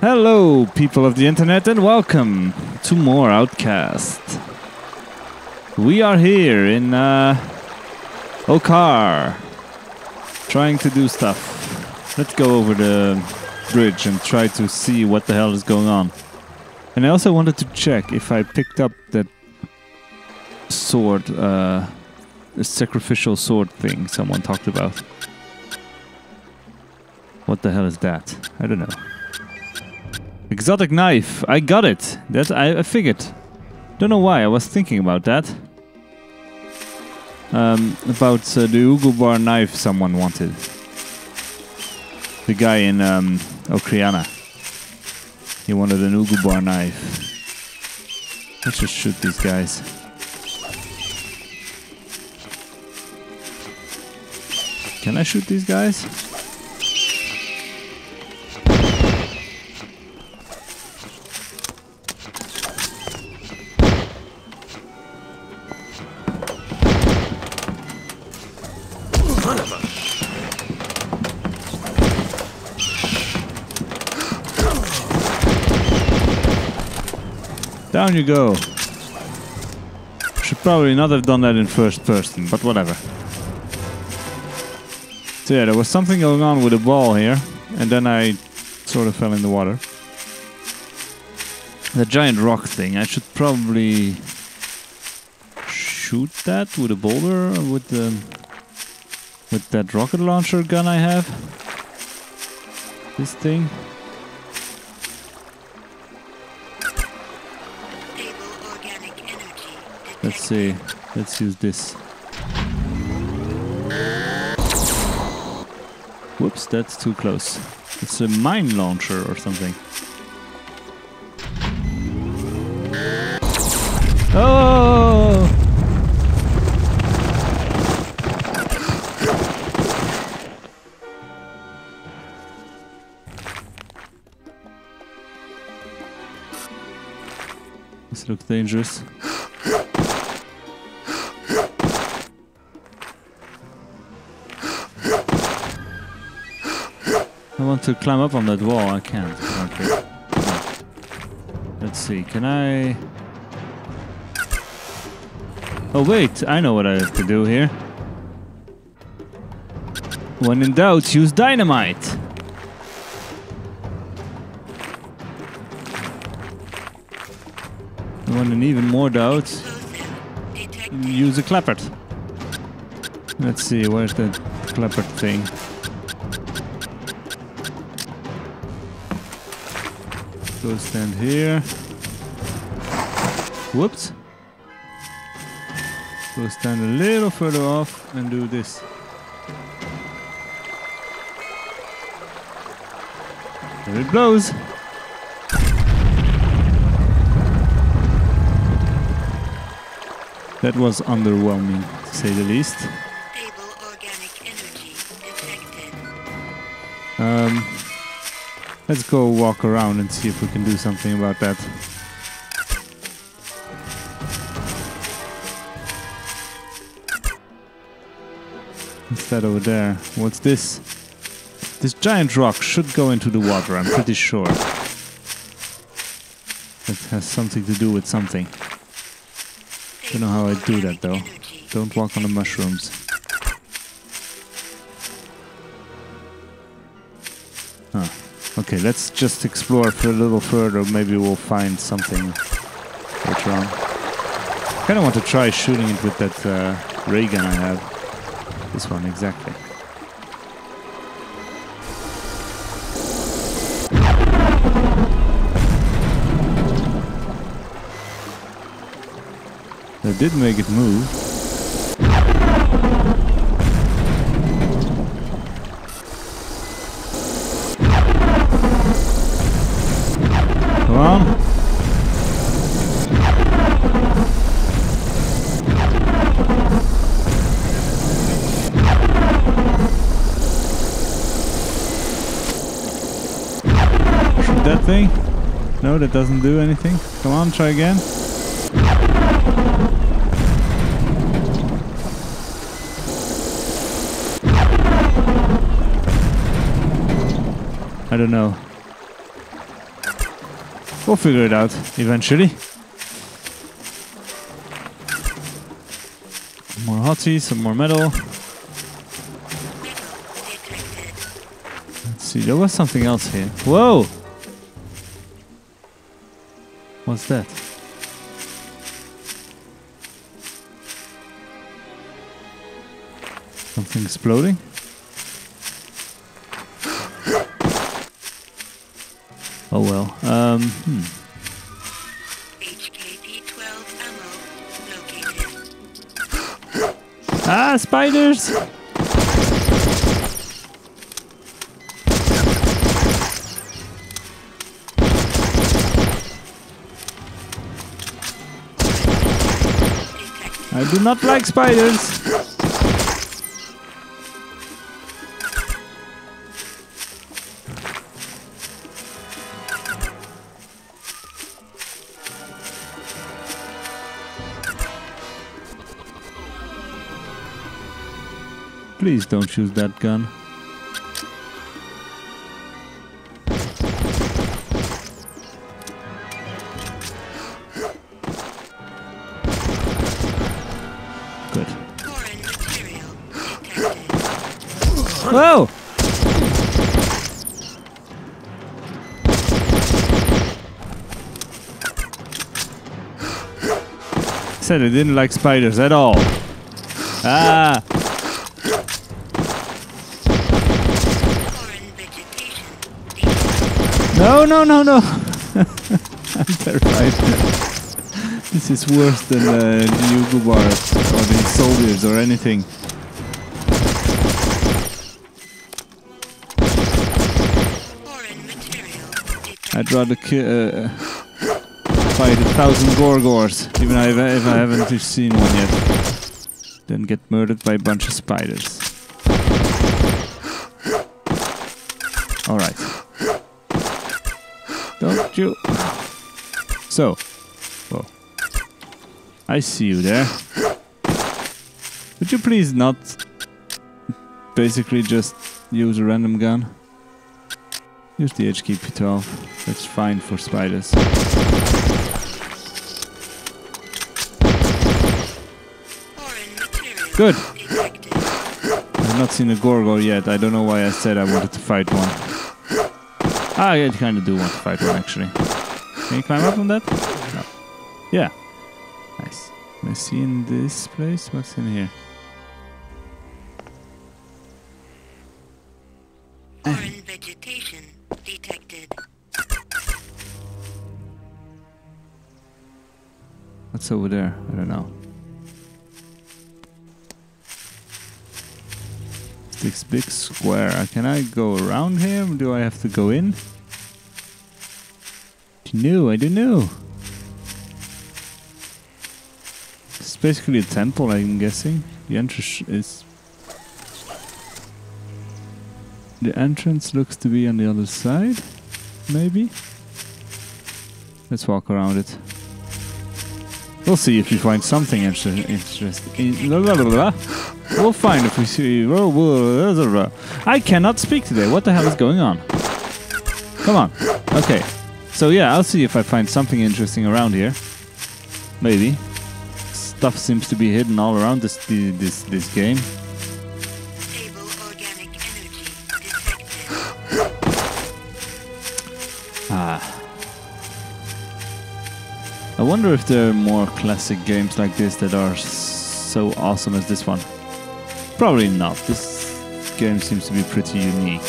Hello, people of the internet, and welcome to more Outcast. We are here in uh, Okaar, trying to do stuff. Let's go over the bridge and try to see what the hell is going on. And I also wanted to check if I picked up that sword, uh, sacrificial sword thing someone talked about. What the hell is that? I don't know. Exotic knife. I got it. That I, I figured. Don't know why. I was thinking about that. Um, about uh, the Ugu bar knife someone wanted. The guy in um, Okriana. He wanted an Ugu bar knife. Let's just shoot these guys. Can I shoot these guys? Down you go. Should probably not have done that in first person, but whatever. So yeah, there was something going on with the ball here, and then I sort of fell in the water. The giant rock thing, I should probably shoot that with a boulder or with the with that rocket launcher gun I have. This thing. Let's see. Let's use this. Whoops, that's too close. It's a mine launcher or something. Oh! This looks dangerous. I want to climb up on that wall. I can't. Okay. Let's see. Can I? Oh wait, I know what I have to do here. When in doubt, use dynamite. When in even more doubt, use a clappert. Let's see, where's the clappert thing? Go stand here. Whoops. Go stand a little further off and do this. There it blows. That was underwhelming, to say the least. Let's go walk around and see if we can do something about that. What's that over there? What's this? This giant rock should go into the water, I'm pretty sure. It has something to do with something. Don't know how I do that though. Don't walk on the mushrooms. Okay, let's just explore for a little further. Maybe we'll find something later on. Kind of want to try shooting it with that uh, ray gun I have. This one, exactly. That did make it move. No, that doesn't do anything. Come on, try again. I don't know. We'll figure it out eventually. More hotties, some more metal. Metal. Let's see, there was something else here. Whoa! What's that? Something exploding? Oh well. Um, hmm. HKP 12. Ah, spiders! I do not like spiders. Please don't use that gun. Said I didn't like spiders at all. Ah! No, no, no, no! I'm terrified. this is worse than uh, the Yugubars or the soldiers or anything. I'd rather kill. uh, fight a thousand Gorgors, even if I, if I haven't seen one yet, Then get murdered by a bunch of spiders. Alright. Don't you. So. Whoa. I see you there. Would you please not basically just use a random gun? Use the HKP12. That's fine for spiders. Good. I've not seen a Gorgor yet. I don't know why I said I wanted to fight one. I kind of do want to fight one actually. Can you climb up on that? No. Yeah. Nice. Can I see in this place? What's in here? Foreign vegetation detected. What's over there? I don't know. This big square. Can I go around him? Do I have to go in? No, I don't know. It's basically a temple, I'm guessing. The entrance is. The entrance looks to be on the other side, maybe. Let's walk around it. We'll see if we find something inter- interesting. Blah, blah, blah. We'll find if we see. I cannot speak today. What the hell is going on? Come on. Okay. So yeah, I'll see if I find something interesting around here. Maybe. Stuff seems to be hidden all around this this this game. Ah. I wonder if there are more classic games like this that are so awesome as this one. Probably not. This game seems to be pretty unique.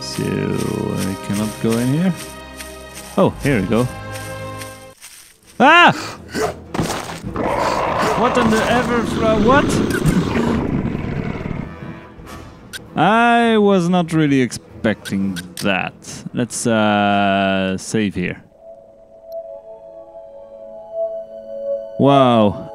So I cannot go in here. Oh, here we go. Ah! What on the ever? What? I was not really expecting that. Let's uh, save here. Wow.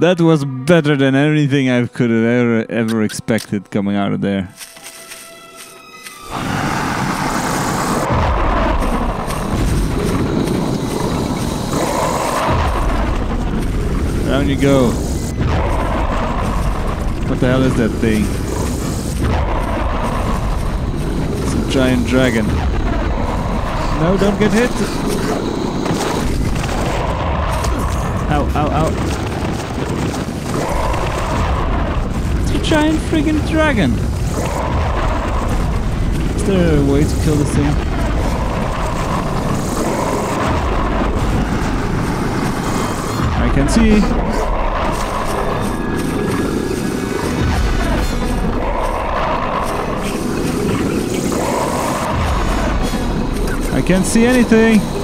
that was better than anything I could have ever ever expected coming out of there. Down you go. What the hell is that thing? It's a giant dragon. No, don't get hit! Ow, ow, ow. It's a giant friggin' dragon! Is there a way to kill this thing? I can see. Can't see anything.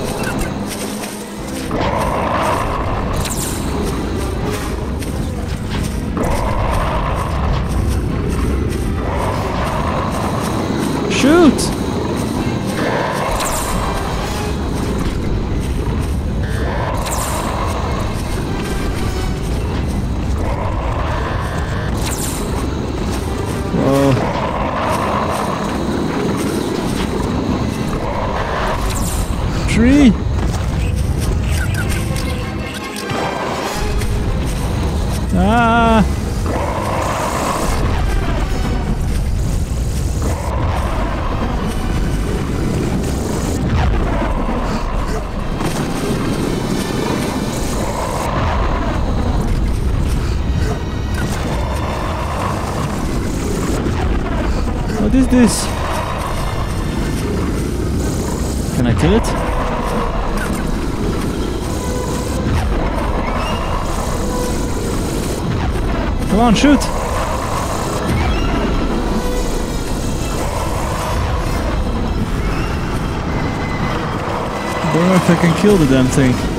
This? Can I kill it? Come on, shoot! I Don't know if I can kill the damn thing.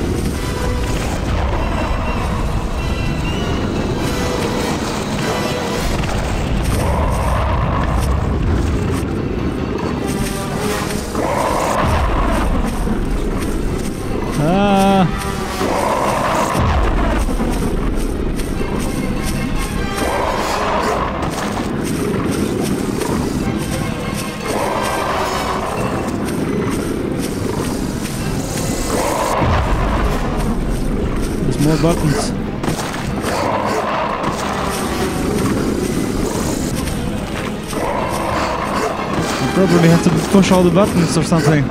Probably have to push all the buttons or something.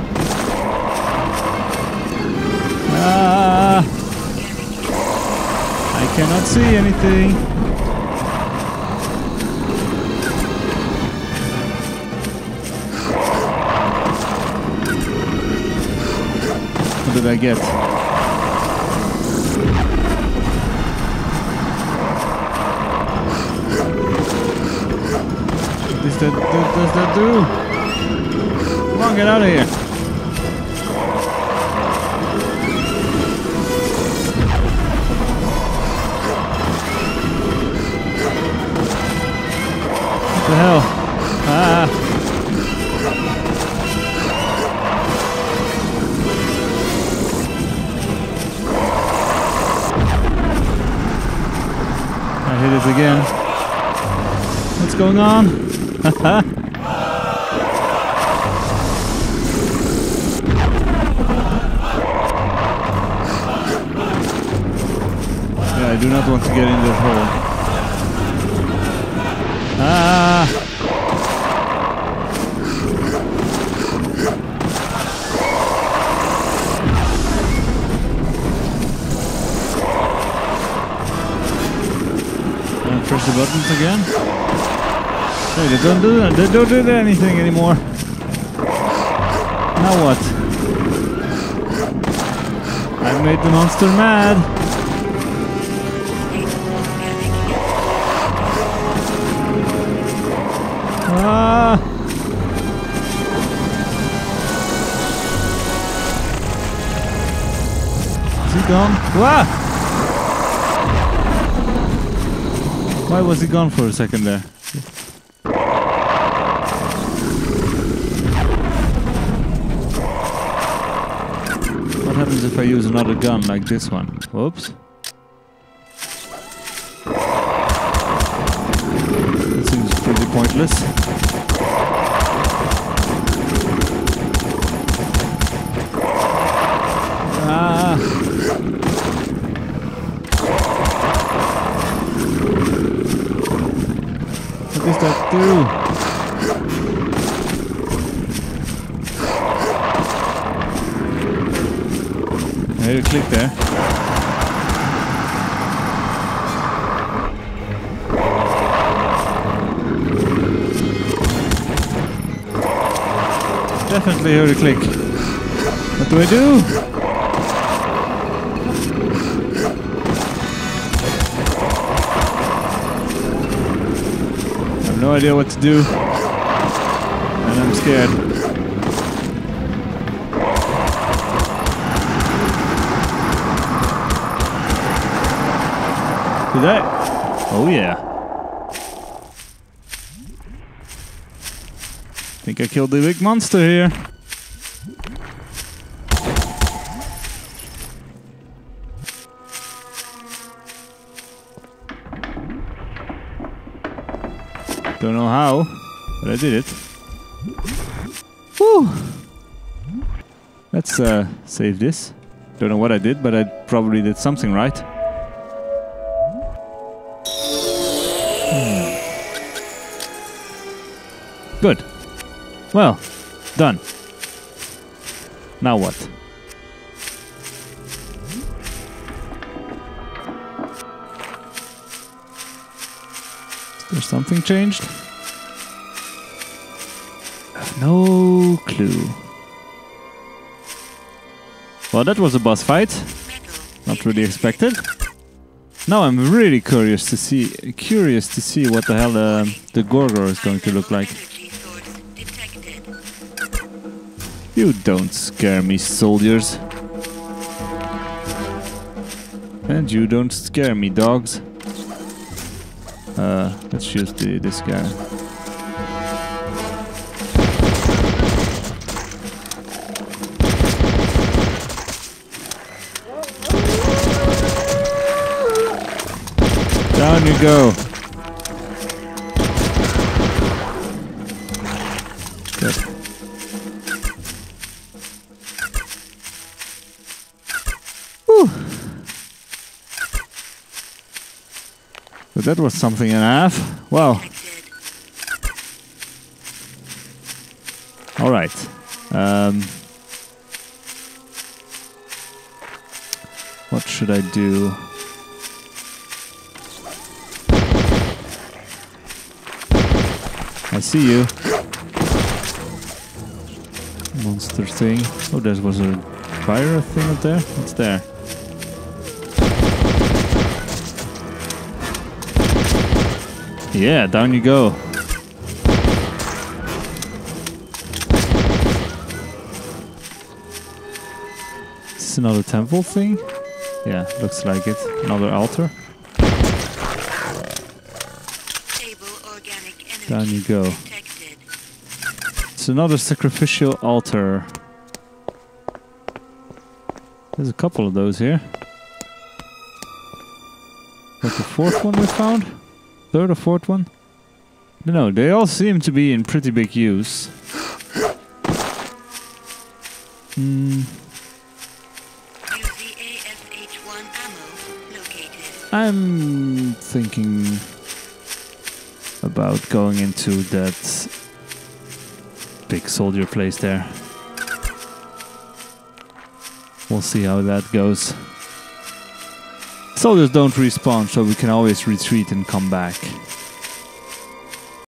Ah! I cannot see anything. What did I get? Does that, does that do? Come on, get out of here. What the hell? Ah! I hit it again. What's going on? I do not want to get in that hole. Ah! And press the buttons again. Hey, they don't do that. They don't do anything anymore. Now what? I made the monster mad. Gone? Ah! Why was he gone for a second there? What happens if I use another gun like this one? Whoops. That seems pretty pointless. Ah! is that do? I hear a click there. Definitely heard a click. What do I do? No idea what to do. And I'm scared. Did I? Oh yeah. Think I killed the big monster here. Don't know how, but I did it. Woo! Let's uh, save this. Don't know what I did, but I probably did something right. Hmm. Good. Well, done. Now what? There something changed? I have no clue. Well, that was a boss fight. Not really expected. Now I'm really curious to see curious to see what the hell uh, the Gorgor is going to look like. You don't scare me, soldiers. And you don't scare me, dogs. Uh, let's use the, this guy. Down you go. That was something and a half. Wow. All right. Um, what should I do? I see you. Monster thing. Oh, there was a fire thing up there. What's there? Yeah, down you go. This Is this another temple thing? Yeah, looks like it. Another altar. Stable organic energy Down you go. It's another sacrificial altar. There's a couple of those here. What's the fourth one we found? Third or fourth one? No, they all seem to be in pretty big use. Hmm, Use the ASH-1 ammo located. I'm thinking about going into that big soldier place there. We'll see how that goes. Soldiers don't respawn, so we can always retreat and come back.